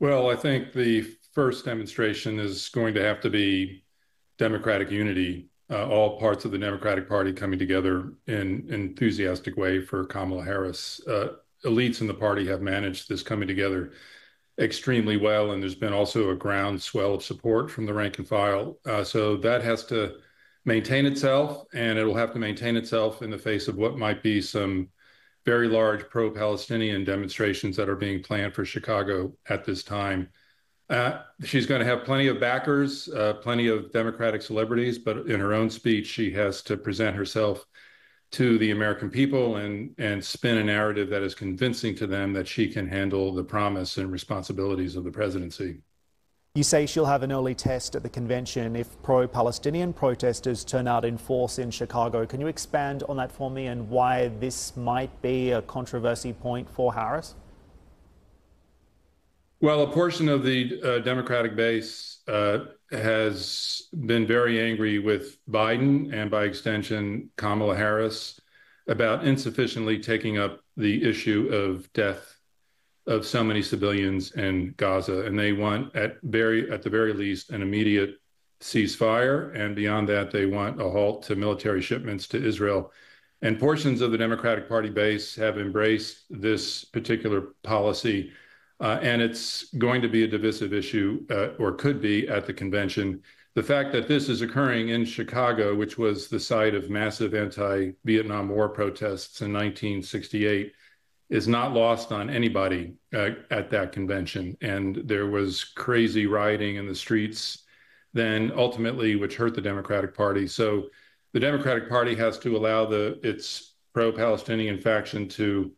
Well, I think the first demonstration is going to have to be Democratic unity, uh, all parts of the Democratic Party coming together in an enthusiastic way for Kamala Harris. Uh, elites in the party have managed this coming together extremely well, and there's been also a groundswell of support from the rank and file. Uh, so that has to maintain itself, and it'll have to maintain itself in the face of what might be some very large pro Palestinian demonstrations that are being planned for Chicago at this time. Uh, she's going to have plenty of backers, uh, plenty of Democratic celebrities, but in her own speech, she has to present herself to the American people and and spin a narrative that is convincing to them that she can handle the promise and responsibilities of the presidency. You say she'll have an early test at the convention if pro Palestinian protesters turn out in force in Chicago. Can you expand on that for me and why this might be a controversy point for Harris? Well, a portion of the uh, Democratic base uh, has been very angry with Biden and, by extension, Kamala Harris about insufficiently taking up the issue of death of so many civilians in Gaza, and they want at very at the very least an immediate ceasefire, and beyond that, they want a halt to military shipments to Israel. And portions of the Democratic Party base have embraced this particular policy, uh, and it's going to be a divisive issue, uh, or could be at the convention. The fact that this is occurring in Chicago, which was the site of massive anti Vietnam War protests in 1968, is not lost on anybody uh, at that convention. And there was crazy rioting in the streets then ultimately, which hurt the Democratic Party. So the Democratic Party has to allow the its pro-Palestinian faction to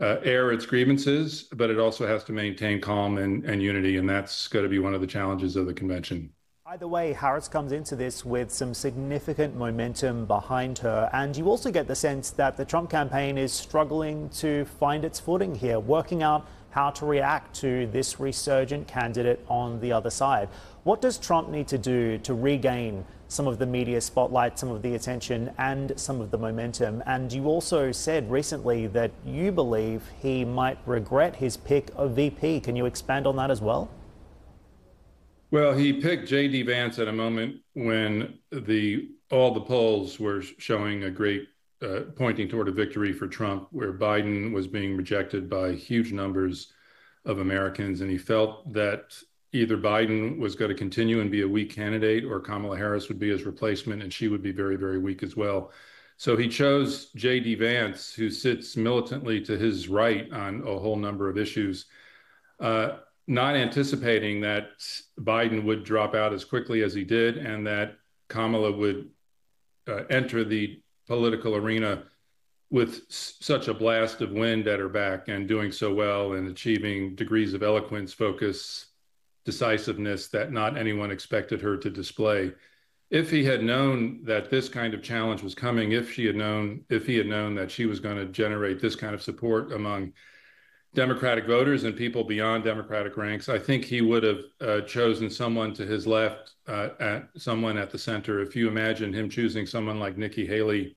uh, air its grievances, but it also has to maintain calm and, and unity, and that's going to be one of the challenges of the convention. Either way, Harris comes into this with some significant momentum behind her, and you also get the sense that the Trump campaign is struggling to find its footing here, working out how to react to this resurgent candidate on the other side. What does Trump need to do to regain some of the media spotlight, some of the attention, and some of the momentum? And you also said recently that you believe he might regret his pick of VP. Can you expand on that as well? Well, he picked J.D. Vance at a moment when the all the polls were showing a great uh, pointing toward a victory for Trump, where Biden was being rejected by huge numbers of Americans, and he felt that either Biden was going to continue and be a weak candidate, or Kamala Harris would be his replacement, and she would be very, very weak as well. So he chose J.D. Vance, who sits militantly to his right on a whole number of issues. Uh, not anticipating that Biden would drop out as quickly as he did and that Kamala would uh, enter the political arena with s- such a blast of wind at her back and doing so well and achieving degrees of eloquence, focus, decisiveness that not anyone expected her to display. If he had known that this kind of challenge was coming, if she had known, if he had known that she was going to generate this kind of support among Democratic voters and people beyond Democratic ranks, I think he would have uh, chosen someone to his left, uh, at someone at the center. If you imagine him choosing someone like Nikki Haley,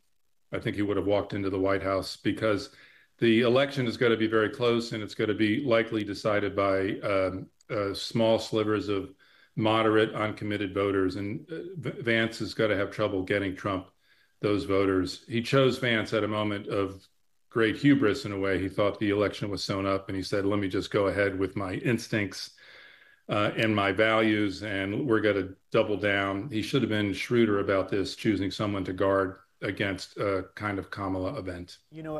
I think he would have walked into the White House because the election is going to be very close and it's going to be likely decided by um, uh, small slivers of moderate, uncommitted voters. And uh, Vance is going to have trouble getting Trump those voters. He chose Vance at a moment of great hubris in a way. He thought the election was sewn up, and he said, "Let me just go ahead with my instincts uh, and my values, and we're going to double down." He should have been shrewder about this, choosing someone to guard against a kind of Kamala event. You know.